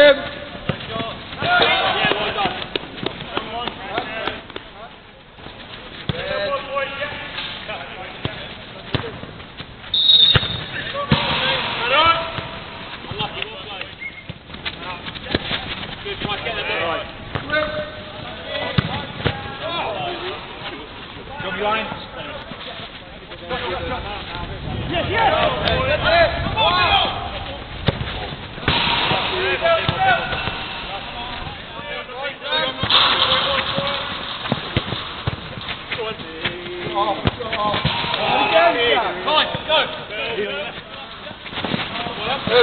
him. Yes, yes! Move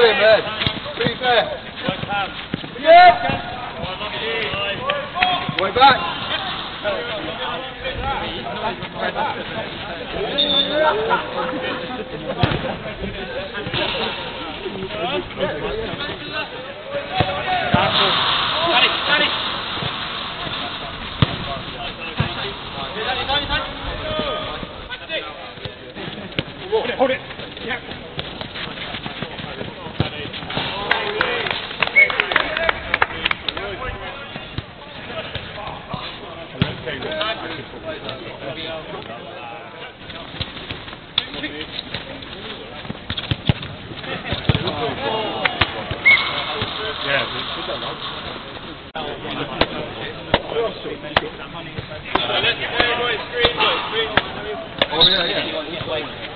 him, Ed. Be fair. Yeah. Way back. Thank you. Hold it. Yeah. Oh, yeah, yeah.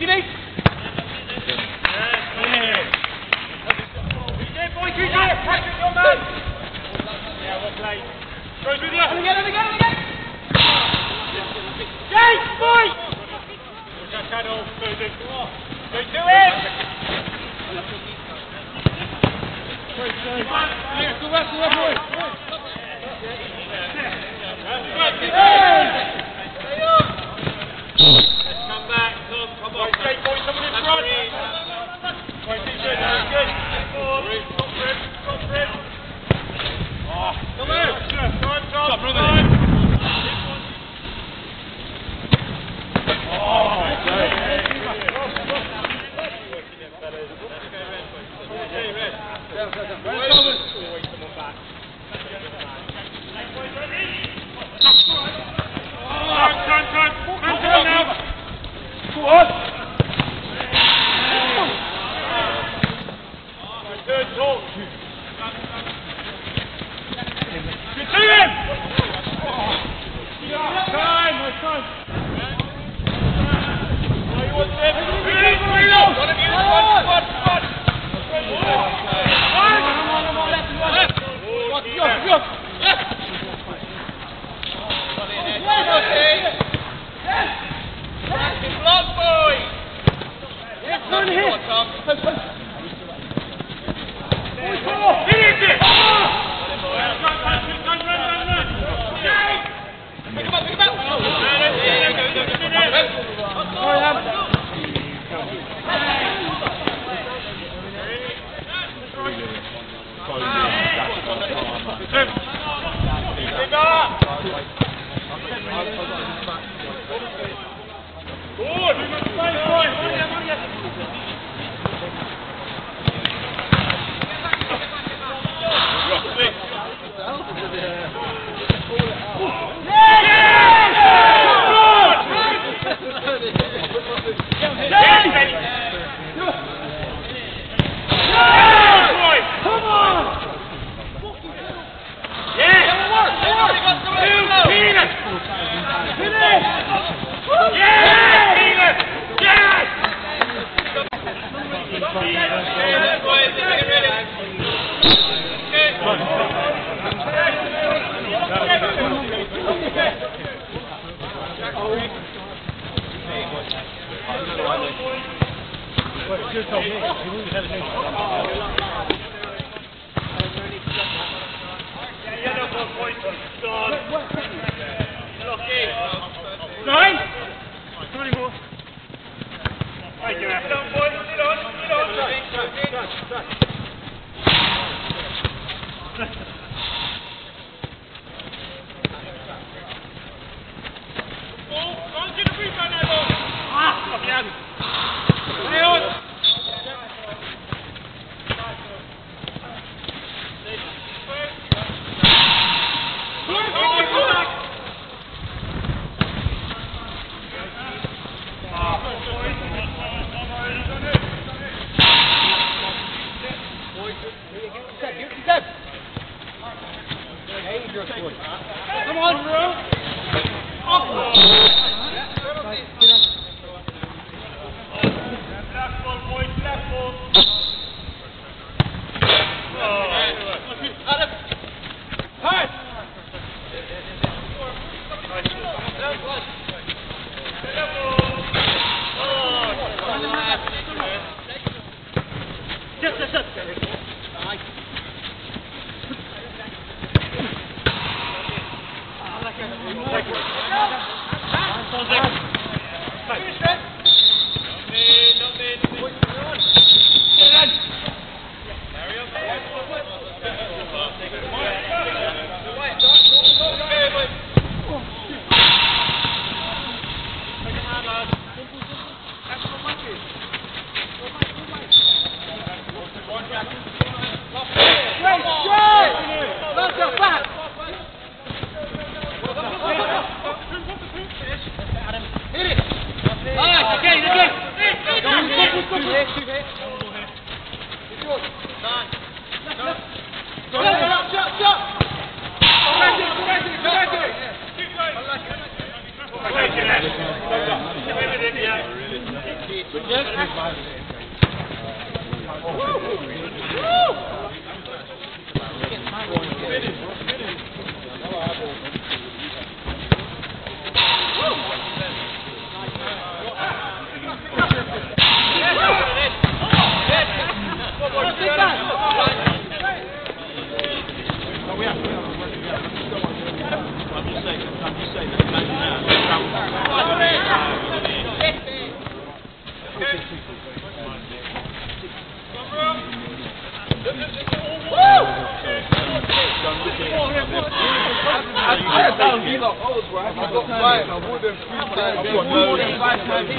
That's Evet, evet. equipo. Oh. I stress bro. I. I five times.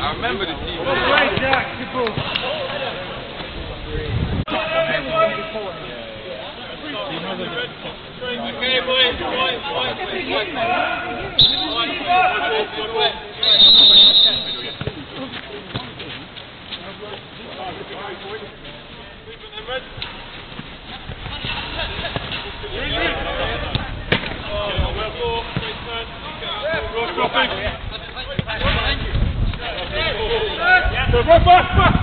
I remember the team. Right, Jack. Okay, boys, boys, boys, boys, boys. Go, go, go!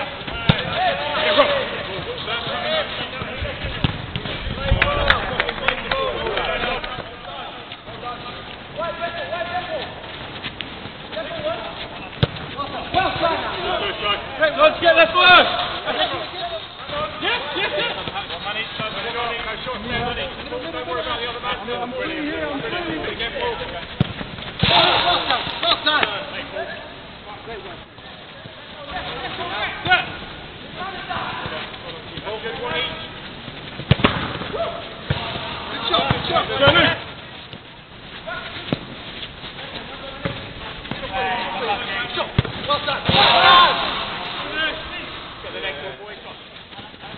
Let's get Paul. Paul, good one. Get the neck, ball, boy. Come on. Get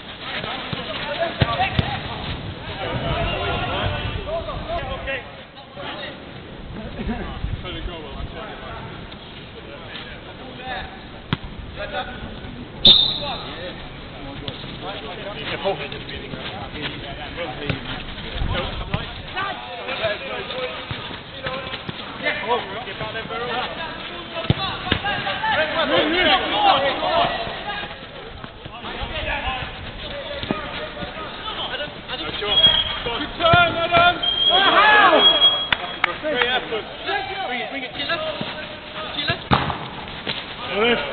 back there, Burrow. Good